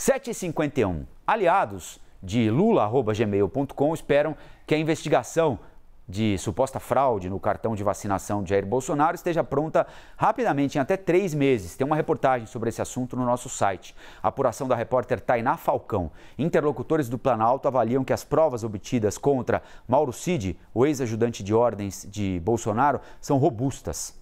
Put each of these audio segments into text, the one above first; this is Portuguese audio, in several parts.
7h51. Aliados de lula.gmail.com esperam que a investigação de suposta fraude no cartão de vacinação de Jair Bolsonaro esteja pronta rapidamente, em até três meses. Tem uma reportagem sobre esse assunto no nosso site. A apuração da repórter Tainá Falcão. Interlocutores do Planalto avaliam que as provas obtidas contra Mauro Cid, o ex-ajudante de ordens de Bolsonaro, são robustas.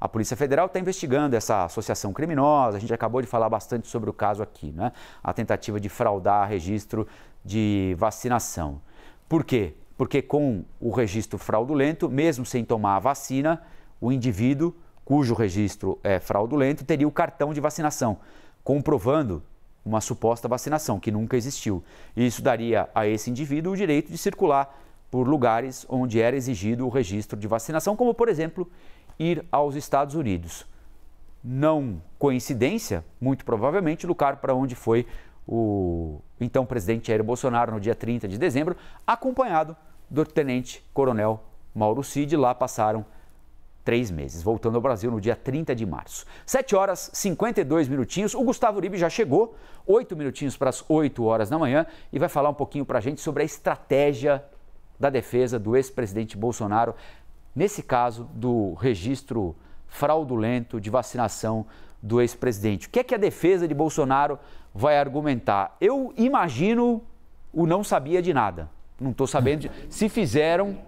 A Polícia Federal está investigando essa associação criminosa. A gente acabou de falar bastante sobre o caso aqui, né? A tentativa de fraudar registro de vacinação. Por quê? porque com o registro fraudulento, mesmo sem tomar a vacina, o indivíduo cujo registro é fraudulento teria o cartão de vacinação, comprovando uma suposta vacinação que nunca existiu. E isso daria a esse indivíduo o direito de circular por lugares onde era exigido o registro de vacinação, como por exemplo, ir aos Estados Unidos. Não coincidência, muito provavelmente, lugar para onde foi o então presidente Jair Bolsonaro no dia 30 de dezembro, acompanhado do tenente coronel Mauro Cid. Lá passaram três meses, voltando ao Brasil no dia 30 de março. 7 horas 52 minutinhos. O Gustavo Uribe já chegou, 8 minutinhos para as 8 horas da manhã, e vai falar um pouquinho para a gente sobre a estratégia da defesa do ex-presidente Bolsonaro, nesse caso do registro fraudulento de vacinação do ex-presidente. O que é que a defesa de Bolsonaro vai argumentar? Eu imagino o não sabia de nada. Não estou sabendo. De... Se fizeram,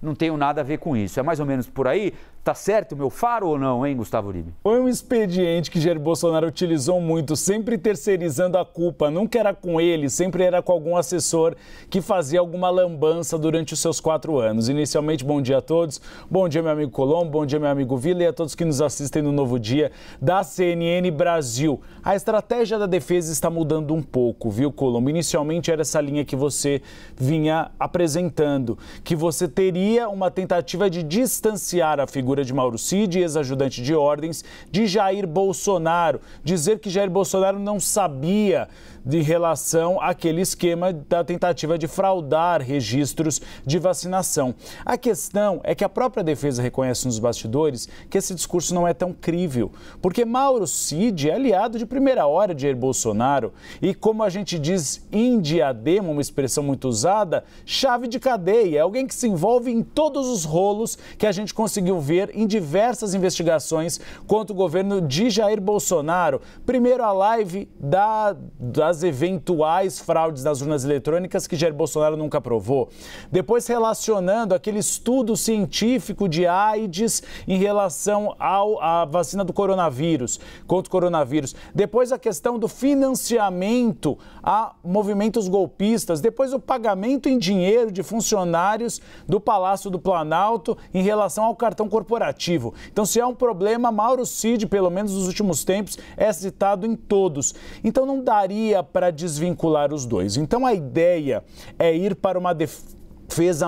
não tenho nada a ver com isso. É mais ou menos por aí? Tá certo o meu faro ou não, hein, Gustavo Uribe? Foi um expediente que Jair Bolsonaro utilizou muito, sempre terceirizando a culpa. Nunca era com ele, sempre era com algum assessor que fazia alguma lambança durante os seus quatro anos. Inicialmente, bom dia a todos. Bom dia, meu amigo Colombo. Bom dia, meu amigo Vila e a todos que nos assistem no Novo Dia da CNN Brasil. A estratégia da defesa está mudando um pouco, viu, Colombo? Inicialmente era essa linha que você vinha apresentando, que você teria uma tentativa de distanciar a figura figura de Mauro Cid, ex-ajudante de ordens, de Jair Bolsonaro. Dizer que Jair Bolsonaro não sabia de relação àquele esquema da tentativa de fraudar registros de vacinação. A questão é que a própria defesa reconhece nos bastidores que esse discurso não é tão crível, porque Mauro Cid é aliado de primeira hora de Jair Bolsonaro e, como a gente diz em diadema, uma expressão muito usada, chave de cadeia, é alguém que se envolve em todos os rolos que a gente conseguiu ver em diversas investigações contra o governo de Jair Bolsonaro. Primeiro, a live da, das eventuais fraudes nas urnas eletrônicas que Jair Bolsonaro nunca aprovou. Depois, relacionando aquele estudo científico de AIDS em relação ao, à vacina do coronavírus, contra o coronavírus. Depois, a questão do financiamento a movimentos golpistas. Depois, o pagamento em dinheiro de funcionários do Palácio do Planalto em relação ao cartão corporativo corporativo. Então, se há um problema, Mauro Cid, pelo menos nos últimos tempos, é citado em todos. Então, não daria para desvincular os dois. Então, a ideia é ir para uma defesa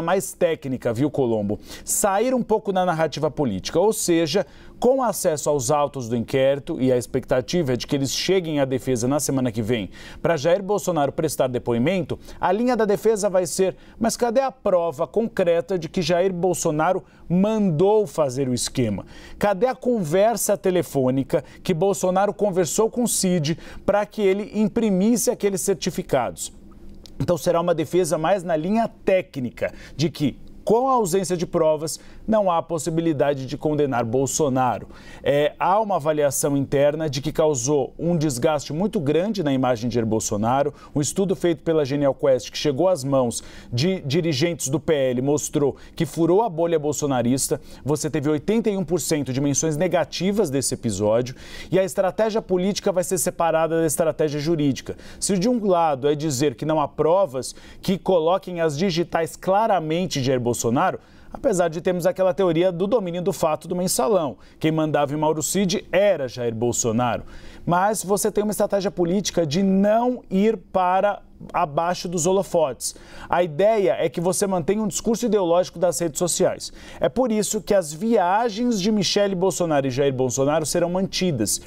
mais técnica, viu, Colombo? Sair um pouco da narrativa política, ou seja, com acesso aos autos do inquérito e a expectativa é de que eles cheguem à defesa na semana que vem para Jair Bolsonaro prestar depoimento, a linha da defesa vai ser: mas cadê a prova concreta de que Jair Bolsonaro mandou fazer o esquema? Cadê a conversa telefônica que Bolsonaro conversou com o Cid para que ele imprimisse aqueles certificados? Então será uma defesa mais na linha técnica de que com a ausência de provas, não há possibilidade de condenar Bolsonaro. É, há uma avaliação interna de que causou um desgaste muito grande na imagem de Jair Bolsonaro. Um estudo feito pela Genial Quest, que chegou às mãos de dirigentes do PL, mostrou que furou a bolha bolsonarista. Você teve 81% de menções negativas desse episódio. E a estratégia política vai ser separada da estratégia jurídica. Se de um lado é dizer que não há provas que coloquem as digitais claramente de Jair Bolsonaro, Bolsonaro, apesar de termos aquela teoria do domínio do fato do mensalão. Quem mandava em Mauro Cid era Jair Bolsonaro. Mas você tem uma estratégia política de não ir para abaixo dos holofotes. A ideia é que você mantenha um discurso ideológico das redes sociais. É por isso que as viagens de Michele Bolsonaro e Jair Bolsonaro serão mantidas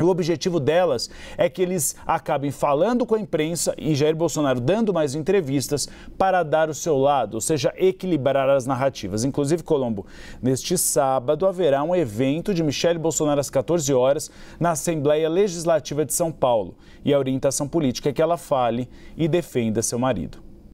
O objetivo delas é que eles acabem falando com a imprensa e Jair Bolsonaro dando mais entrevistas para dar o seu lado, ou seja, equilibrar as narrativas. Inclusive, Colombo, neste sábado haverá um evento de Michele Bolsonaro às 14 horas na Assembleia Legislativa de São Paulo. E a orientação política é que ela fale e defenda seu marido.